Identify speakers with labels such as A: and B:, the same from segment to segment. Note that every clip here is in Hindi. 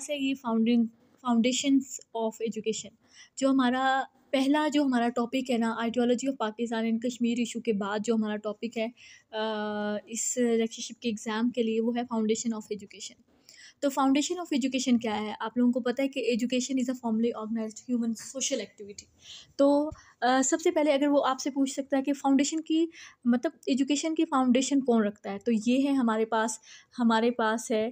A: से ये फाउंडिंग फाउंडेशंस ऑफ़ एजुकेशन जो हमारा पहला जो हमारा टॉपिक है ना ideology of Pakistan and Kashmir issue के बाद जो हमारा टॉपिक है इस लेक्चरशिप के एग्ज़ाम के लिए वो है फाउंडेशन ऑफ़ एजुकेशन तो फाउंडेशन ऑफ़ एजुकेशन क्या है? आप लोगों को पता है कि education is a formally organized human social activity तो आ, सबसे पहले अगर वो आपसे पूछ सकता है कि फाउंडेशन की मतलब एजुकेशन की फाउंडेशन कौन रखता है? तो ये है हमारे पास हमारे पास है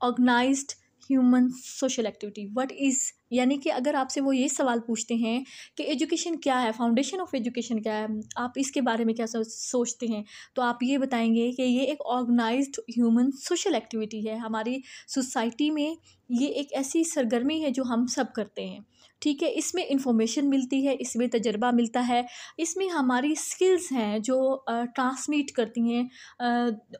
A: organized human social activity what is यानी कि अगर आपसे वो ये सवाल पूछते हैं कि एजुकेशन क्या है फाउंडेशन ऑफ़ एजुकेशन क्या है, आप इसके बारे में क्या सोचते हैं तो आप ये बताएँगे कि ये एक ऑर्गेनाइज्ड ह्यूमन सोशल एक्टिविटी है। हमारी सोसाइटी में ये एक ऐसी सरगर्मी है जो हम सब करते हैं। ठीक है, इसमें इंफॉर्मेशन मिलती है, इसमें तजर्बा मिलता है, इसमें हमारी स्किल्स हैं जो ट्रांसमिट करती हैं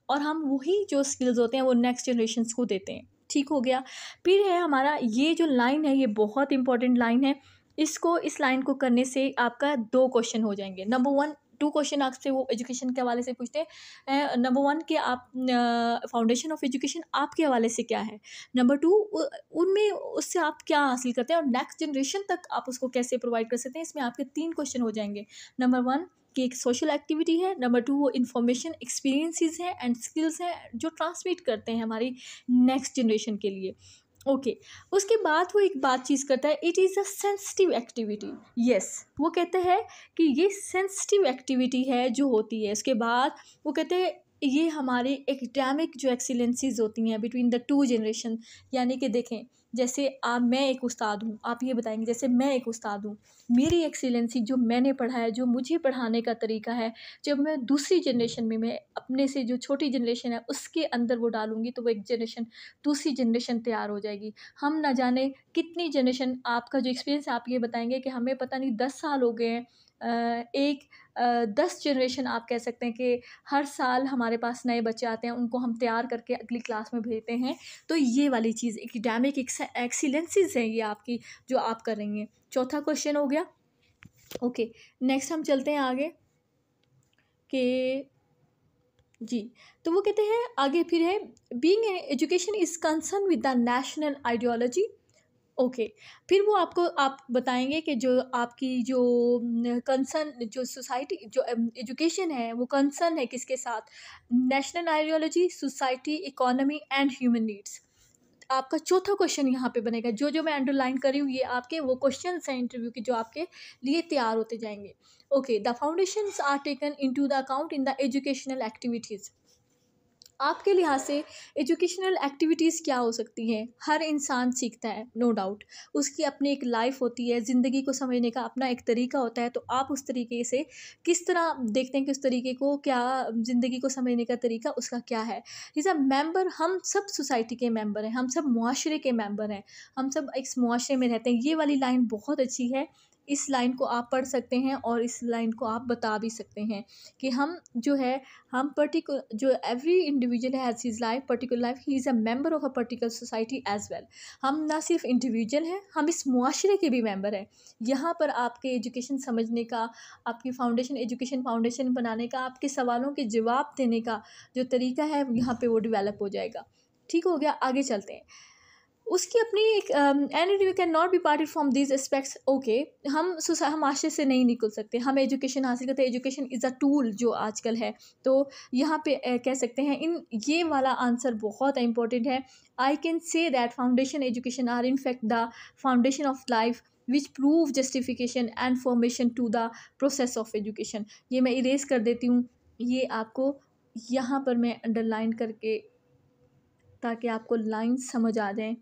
A: और हम वही जो स्किल्स होते हैं वो नेक्स्ट जनरेशन को देते हैं। ठीक हो गया। फिर है हमारा ये जो लाइन है, ये बहुत इंपॉर्टेंट लाइन है। इसको, इस लाइन को करने से आपका दो क्वेश्चन हो जाएँगे। नंबर वन टू क्वेश्चन आपसे वो एजुकेशन के हवाले से पूछते हैं। नंबर वन के आप फाउंडेशन ऑफ़ एजुकेशन आपके हवाले से क्या है? नंबर टू उनमें उससे आप क्या हासिल करते हैं? और नेक्स्ट जनरेशन तक आप उसको कैसे प्रोवाइड कर सकते हैं? इसमें आपके तीन क्वेश्चन हो जाएँगे। नंबर वन कि एक सोशल एक्टिविटी है नंबर टू वो इन्फॉर्मेशन एक्सपीरियंसिस हैं एंड स्किल्स हैं जो ट्रांसमिट करते हैं हमारी नेक्स्ट जनरेशन के लिए ओके okay. उसके बाद वो एक बात चीज़ करता है it is a sensitive activity yes वो कहते हैं कि ये सेंसिटिव एक्टिविटी है जो होती है उसके बाद वो कहते हैं, ये हमारे एकेडमिक जो एक्सीलेंसीज होती हैं बिटवीन द टू जनरेशन यानी कि देखें जैसे आप, मैं एक उस्ताद हूँ, आप ये बताएँगे, जैसे मैं एक उस्ताद हूँ, मेरी एक्सीलेंसी जो मैंने पढ़ा है, जो मुझे पढ़ाने का तरीका है, जब मैं दूसरी जनरेशन में, मैं अपने से जो छोटी जनरेशन है, उसके अंदर वो डालूँगी तो वो एक जनरेशन दूसरी जनरेशन तैयार हो जाएगी। हम ना जाने कितनी जनरेशन आपका जो एक्सपीरियंस है, आप ये बताएँगे कि हमें पता नहीं, दस साल हो गए हैं एक दस जनरेशन आप कह सकते हैं कि हर साल हमारे पास नए बच्चे आते हैं, उनको हम तैयार करके अगली क्लास में भेजते हैं। तो ये वाली चीज़ एकेडमिक एक्सीलेंसीज हैं ये आपकी जो आप कर रही हैं। चौथा क्वेश्चन हो गया। ओके नेक्स्ट हम चलते हैं आगे कि जी तो वो कहते हैं, आगे फिर है being education is concern with the national ideology okay. फिर वो आपको, आप बताएँगे कि जो आपकी जो कंसर्न जो सोसाइटी जो एजुकेशन है, वो कंसर्न है किसके साथ? National ideology society economy and human needs आपका चौथा क्वेश्चन यहाँ पे बनेगा। जो जो मैं अंडरलाइन करी हूँ, ये आपके, वो क्वेश्चन हैं इंटरव्यू के जो आपके लिए तैयार होते जाएँगे। Okay the foundations are taken into the account in the educational activities आपके लिहाज से एजुकेशनल एक्टिविटीज़ क्या हो सकती हैं? हर इंसान सीखता है नो no डाउट उसकी अपनी एक लाइफ होती है, ज़िंदगी को समझने का अपना एक तरीका होता है तो आप उस तरीके से किस तरह देखते हैं कि उस तरीके को, क्या ज़िंदगी को समझने का तरीका उसका क्या है? इज़ अ मेंबर हम सब सोसाइटी के मेंबर हैं, हम सब मुआरे के मेंबर हैं, हम सब एक मुआरे में रहते हैं। ये वाली लाइन बहुत अच्छी है इस लाइन को आप पढ़ सकते हैं और इस लाइन को आप बता भी सकते हैं कि हम जो है, हम पर्टिकुलर जो every individual has his life particular life he is a member of a particular society as well हम ना सिर्फ़ इंडिविजुअल हैं, हम इस मुआरे के भी मेंबर हैं। यहाँ पर आपके एजुकेशन समझने का, आपकी फाउंडेशन एजुकेशन फाउंडेशन बनाने का, आपके सवालों के जवाब देने का जो तरीका है, यहाँ पर वो डिवेलप हो जाएगा। ठीक हो गया, आगे चलते हैं। उसकी अपनी एक any we can not be parted from this aspects okay हम हम माशरे से नहीं निकल सकते। हम एजुकेशन हासिल करते हैं। एजुकेशन इज़ अ टूल जो आजकल है। तो यहाँ पे uh, कह सकते हैं इन ये वाला आंसर बहुत इंपॉर्टेंट है। I can say that foundation education are in fact the foundation of life which prove justification and formation to the process of education ये मैं इरेज कर देती हूँ। ये आपको यहाँ पर मैं अंडरलाइन करके ताकि आपको लाइन समझ आ जाए।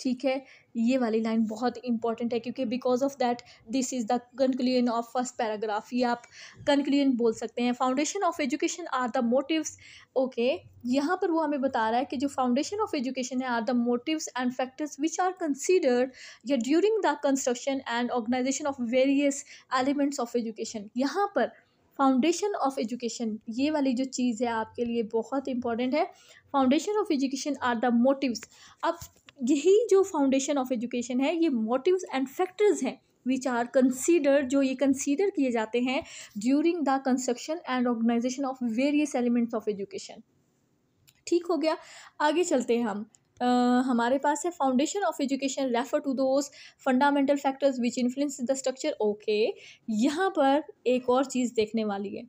A: ठीक है, ये वाली लाइन बहुत इंपॉर्टेंट है क्योंकि because of that this is the conclusion of first paragraph ये आप कंक्लूजन बोल सकते हैं। Foundation of education are the motives okay यहाँ पर वो हमें बता रहा है कि जो फाउंडेशन ऑफ़ एजुकेशन है are the motives and factors which are considered या during the construction and organization of various elements of education यहाँ पर फाउंडेशन ऑफ़ एजुकेशन ये वाली जो चीज़ है आपके लिए बहुत इंपॉर्टेंट है। Foundation of education are the motives अब यही जो फाउंडेशन ऑफ़ एजुकेशन है, ये मोटिव्स एंड फैक्टर्स हैं विच आर कंसीडर जो ये कंसीडर किए जाते हैं during the construction and organization of various elements of education ठीक हो गया? आगे चलते हैं हम। हमारे पास है foundation of education refer to those fundamental factors which influence the structure okay यहाँ पर एक और चीज़ देखने वाली है।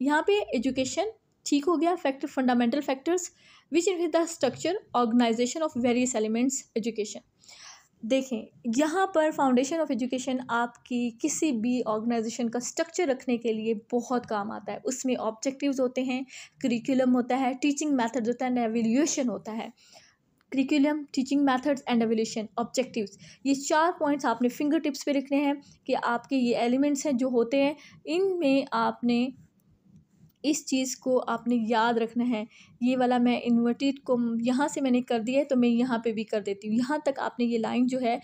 A: यहाँ पे एजुकेशन ठीक हो गया factor fundamental factors which in the structure organization of various elements education देखें, यहाँ पर फाउंडेशन ऑफ़ एजुकेशन आपकी किसी भी ऑर्गेनाइजेशन का स्ट्रक्चर रखने के लिए बहुत काम आता है। उसमें ऑब्जेक्टिव्स होते हैं करिकुलम होता है टीचिंग मेथड होता है एवेल्यूशन होता है। Curriculum teaching methods and evolution objectives ये चार पॉइंट्स आपने फिंगर टिप्स पे लिखने हैं कि आपके ये एलिमेंट्स हैं जो होते हैं, इनमें आपने इस चीज़ को आपने याद रखना है। ये वाला मैं इन्वर्टेड को यहाँ से मैंने कर दिया है तो मैं यहाँ पे भी कर देती हूँ। यहाँ तक आपने ये लाइन जो है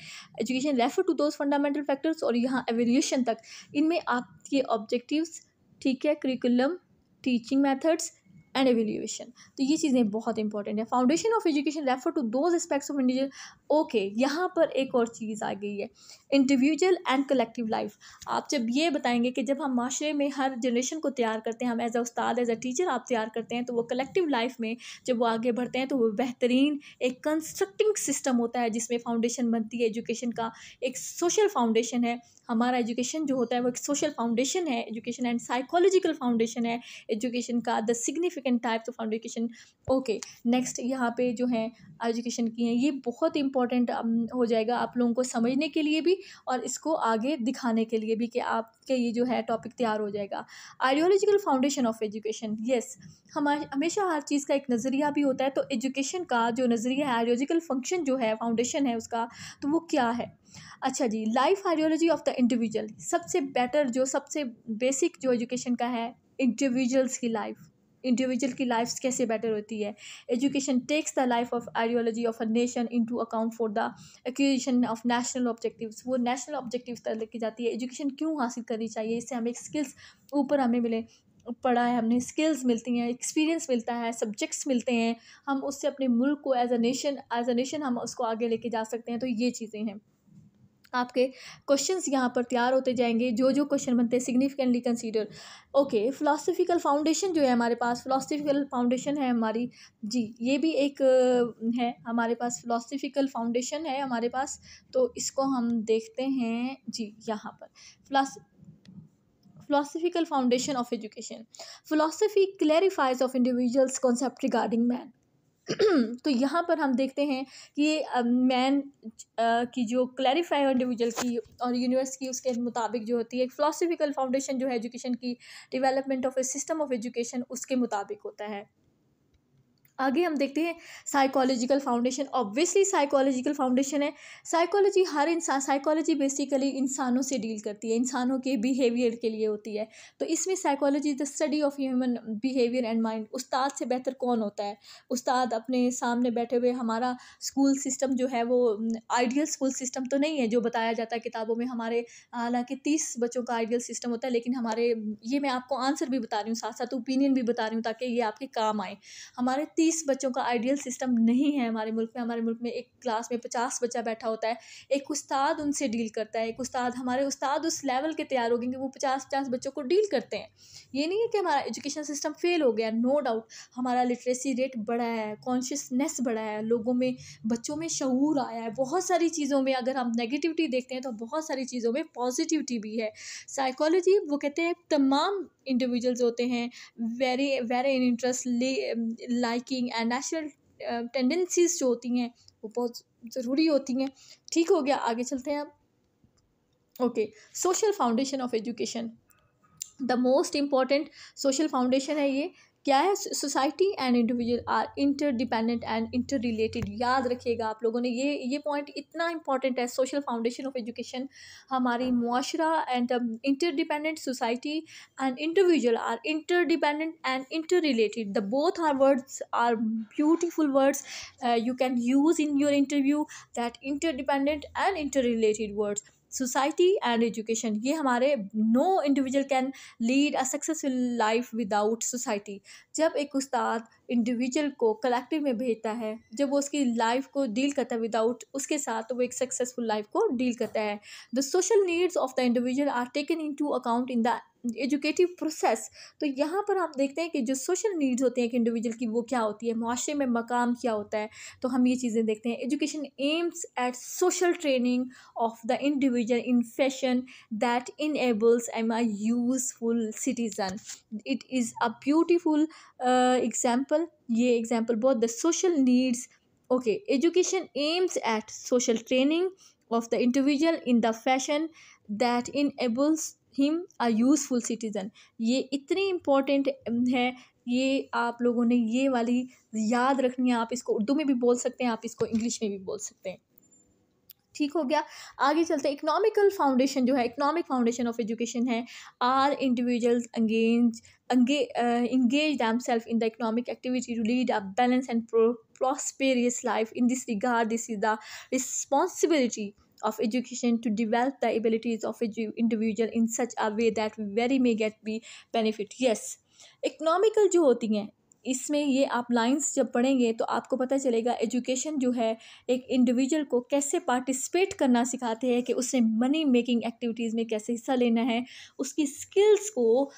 A: education refer to those fundamental factors और यहाँ एवेल्यूशन तक। इनमें आपके ऑब्जेक्टिव्स ठीक है curriculum teaching methods and evaluation तो ये चीज़ें बहुत इंपॉर्टेंट है. Foundation of education refer to those aspects of individual okay, यहाँ पर एक और चीज़ आ गई है इंडिविजुअल एंड कलेक्टिव लाइफ आप जब ये बताएँगे कि जब हम माशरे में हर जनरेशन को तैयार करते हैं, हम as a Ustad as a teacher आप तैयार करते हैं तो वो कलेक्टिव लाइफ में जब वो आगे बढ़ते हैं तो वो बेहतरीन एक कंस्ट्रक्टिंग सिस्टम होता है, जिसमें फाउंडेशन बनती है एजुकेशन का एक सोशल फाउंडेशन है। हमारा एजुकेशन जो होता है, वो एक सोशल फाउंडेशन है एजुकेशन एंड साइकोलॉजिकल फाउंडेशन है एजुकेशन का the significant types of foundation okay next यहाँ पे जो है एजुकेशन की हैं, ये बहुत इंपॉर्टेंट हो जाएगा आप लोगों को समझने के लिए भी और इसको आगे दिखाने के लिए भी कि आपके ये जो है टॉपिक तैयार हो जाएगा। Ideological foundation of education yes हमारे हमेशा हर चीज़ का एक नज़रिया भी होता है तो एजुकेशन का जो नज़रिया है आइडियोलॉजिकल फ़ंक्शन जो है फाउंडेशन है उसका तो वो क्या है? अच्छा जी life ideology of the individual सबसे बेटर जो, सबसे बेसिक जो एजुकेशन का है इंडिविजुअल्स की लाइफ इंडिविजुअल की लाइफ कैसे बेटर होती है? Education takes the life of ideology of a nation into account for the acquisition of national objectives वो नेशनल ऑब्जेक्टिव्स तक लेके जाती है। एजुकेशन क्यों हासिल करनी चाहिए? इससे हमें स्किल्स ऊपर हमें मिले। पढ़ा है हमने स्किल्स मिलती हैं एक्सपीरियंस मिलता है सब्जेक्ट्स मिलते हैं। हम उससे अपने मुल्क को as a nation as a nation हम उसको आगे लेके जा सकते हैं। तो ये चीज़ें हैं। आपके क्वेश्चंस यहाँ पर तैयार होते जाएँगे। जो जो क्वेश्चन बनते हैं significantly consider okay philosophical foundation जो है हमारे पास फ़िलासफ़िकल फाउंडेशन है हमारी। जी, ये भी एक है हमारे पास फ़िलासफ़िकल फाउंडेशन है हमारे पास। तो इसको हम देखते हैं, जी, यहाँ पर। फिलास philosophical foundation of education philosophy clarifies of individuals concept regarding man तो यहाँ पर हम देखते हैं कि मैन की जो क्लैरिफाई इंडिविजुअल की और यूनिवर्स की उसके मुताबिक जो होती है, एक फ़िलासफ़िकल फाउंडेशन जो है, एजुकेशन की development of a system of education उसके मुताबिक होता है। आगे हम देखते हैं psychological foundation obviously psychological foundation है. साइकोलॉजी हर इंसान साइकोलॉजी बेसिकली इंसानों से डील करती है, इंसानों के बिहेवियर के लिए होती है. तो इसमें psychology the study of human behaviour and mind उस्ताद से बेहतर कौन होता है? उस्ताद अपने सामने बैठे हुए हमारा स्कूल सिस्टम जो है वो आइडियल स्कूल सिस्टम तो नहीं है जो बताया जाता है किताबों में. हमारे, हालाँकि तीस बच्चों का आइडियल सिस्टम होता है, लेकिन हमारे, ये मैं आपको आंसर भी बता रही हूँ साथ साथ ओपिनियन भी बता रही हूँ ताकि ये आपके काम आए. हमारे तीस तीस बच्चों का आइडियल सिस्टम नहीं है हमारे मुल्क में। हमारे मुल्क में एक क्लास में पचास बच्चा बैठा होता है। एक उस्ताद उनसे डील करता है। एक उस्ताद, हमारे उस्ताद उस लेवल के तैयार हो गए कि वो पचास पचास बच्चों को डील करते हैं। ये नहीं है कि हमारा एजुकेशन सिस्टम फेल हो गया, नो डाउट। हमारा लिटरेसी रेट बढ़ा है, कॉन्शियसनेस बढ़ा है, लोगों में, बच्चों में शूर आया है। बहुत सारी चीज़ों में अगर हम नेगेटिविटी देखते हैं तो बहुत सारी चीज़ों में पॉजिटिविटी भी है। साइकोलॉजी, वो कहते हैं, तमाम इंडिविजुअल्स होते हैं very very in interest liking and natural tendencies जो होती हैं, वो बहुत ज़रूरी होती हैं। ठीक हो गया, आगे चलते हैं आप okay social foundation of education the most important social foundation है ये। क्या है? Society and individual are interdependent and interrelated याद रखिएगा आप लोगों ने, ये ये पॉइंट इतना इंपॉर्टेंट है सोशल फाउंडेशन ऑफ़ एजुकेशन हमारी मुआशरा and interdependent society and individual are interdependent and interrelated the both are words are beautiful words you can use in your interview that interdependent and interrelated words society and education, ये हमारे no individual can lead a successful life without society. जब एक उस्ताद इंडिविजुअल को कलेक्टिव में भेजता है, जब वो उसकी लाइफ को डील करता है विदाउट उसके साथ तो वो एक सक्सेसफुल लाइफ को डील करता है। The social needs of the individual are taken into account in the educative process तो यहाँ पर आप देखते हैं कि जो सोशल नीड्स होती हैं एक इंडिविजुअल की, वो क्या होती है? माशरे में मकाम क्या होता है? तो हम ये चीज़ें देखते हैं। Education aims at social training of the individual in fashion that enables him a useful citizen it is a beautiful example ये एग्ज़ाम्पल बहुत the social needs okay, education aims at social training of the individual in the fashion that enables him a useful citizen ये इतनी इंपॉर्टेंट है, ये आप लोगों ने ये वाली याद रखनी है, आप इसको उर्दू में भी बोल सकते हैं, आप इसको इंग्लिश में भी बोल सकते हैं। ठीक हो गया? आगे चलते हैं। इकनॉमिकल फाउंडेशन जो है इकनॉमिक फाउंडेशन ऑफ़ एजुकेशन है। Are individuals engage engage themselves in the economic activity to lead a balance and prosperous life in this regard this is the responsibility of education to develop the abilities of a individual in such a way that very may get be benefit yes economical जो होती हैं इसमें ये आप लाइंस जब पढ़ेंगे तो आपको पता चलेगा एजुकेशन जो है, एक इंडिविजुअल को कैसे पार्टिसिपेट करना सिखाते हैं कि उसे मनी मेकिंग एक्टिविटीज़ में कैसे हिस्सा लेना है, उसकी स्किल्स को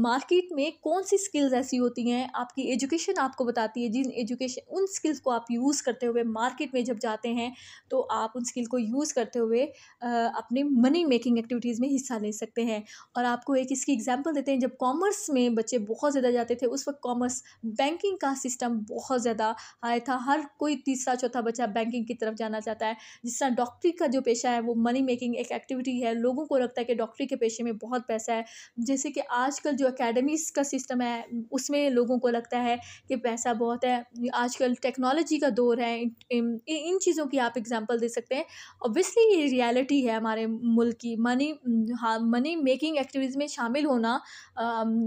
A: मार्केट में कौन सी स्किल्स ऐसी होती हैं, आपकी एजुकेशन आपको बताती है, जिन एजुकेशन उन स्किल्स को आप यूज़ करते हुए मार्केट में जब जाते हैं तो आप उन स्किल को यूज़ करते हुए अपने मनी मेकिंग एक्टिविटीज़ में हिस्सा ले सकते हैं। और आपको एक इसकी एग्ज़ाम्पल देते हैं, जब कॉमर्स में बच्चे बहुत ज़्यादा जाते थे, उस वक्त कॉमर्स बैंकिंग का सिस्टम बहुत ज़्यादा हाई था। हर कोई तीसरा चौथा बच्चा बैंकिंग की तरफ़ जाना चाहता है जिस तरह डॉक्टरी का जो पेशा है वो मनी मेकिंग एक एक्टिविटी है। लोगों को लगता है कि डॉक्टरी के पेशे में बहुत पैसा है। जैसे कि आजकल जो अकेडमीज़ का सिस्टम है उसमें लोगों को लगता है कि पैसा बहुत है। आजकल टेक्नोलॉजी का दौर है। इन, इन चीज़ों की आप एग्ज़ाम्पल दे सकते हैं। ऑब्वियसली ये रियलिटी है हमारे मुल्क की। मनी हाँ मनी मेकिंग एक्टिविटीज़ में शामिल होना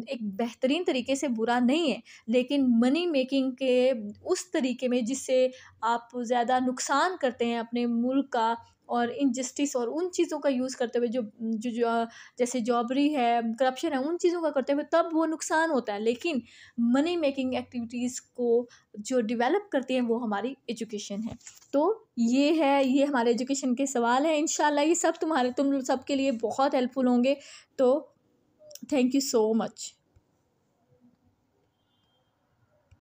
A: एक बेहतरीन तरीके से बुरा नहीं है। लेकिन मनी मेकिंग के उस तरीके में जिससे आप ज़्यादा नुकसान करते हैं अपने मुल्क का और इनजस्टिस और उन चीज़ों का यूज़ करते हुए जो जो, जो जैसे जॉबरी है करप्शन है उन चीज़ों का करते हुए तब वो नुकसान होता है। लेकिन मनी मेकिंग एक्टिविटीज़ को जो डेवलप करती हैं वो हमारी एजुकेशन है। तो ये है ये हमारे एजुकेशन के सवाल हैं। इन ये सब तुम्हारे तुम सबके लिए बहुत हेल्पफुल होंगे। तो थैंक यू सो मच